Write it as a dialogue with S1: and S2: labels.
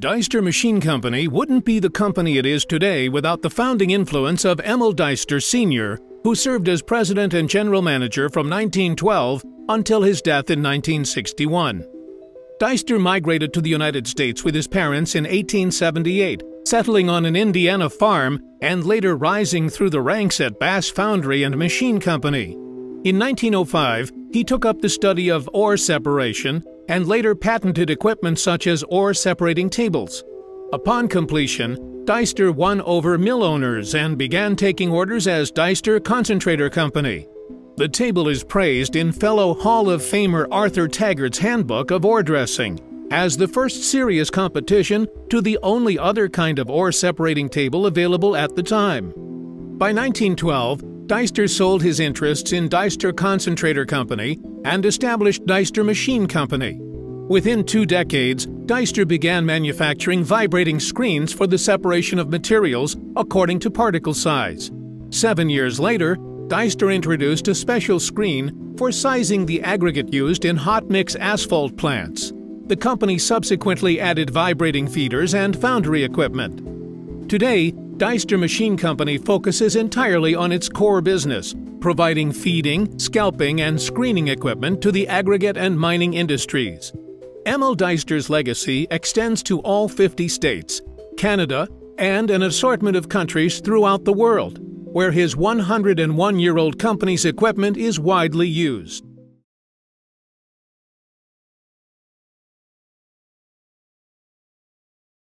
S1: Deister Machine Company wouldn't be the company it is today without the founding influence of Emil Deister Sr., who served as president and general manager from 1912 until his death in 1961. Deister migrated to the United States with his parents in 1878, settling on an Indiana farm and later rising through the ranks at Bass Foundry and Machine Company. In 1905, he took up the study of ore separation and later patented equipment such as ore separating tables. Upon completion, Deister won over mill owners and began taking orders as Deister Concentrator Company. The table is praised in fellow Hall of Famer Arthur Taggart's Handbook of Ore Dressing as the first serious competition to the only other kind of ore separating table available at the time. By 1912, Deister sold his interests in Deister Concentrator Company and established Deister Machine Company. Within two decades, Deister began manufacturing vibrating screens for the separation of materials according to particle size. Seven years later, Deister introduced a special screen for sizing the aggregate used in hot mix asphalt plants. The company subsequently added vibrating feeders and foundry equipment. Today, Deister Machine Company focuses entirely on its core business, providing feeding, scalping, and screening equipment to the aggregate and mining industries. Emil Deister's legacy extends to all 50 states, Canada, and an assortment of countries throughout the world, where his 101 year old company's equipment is widely used.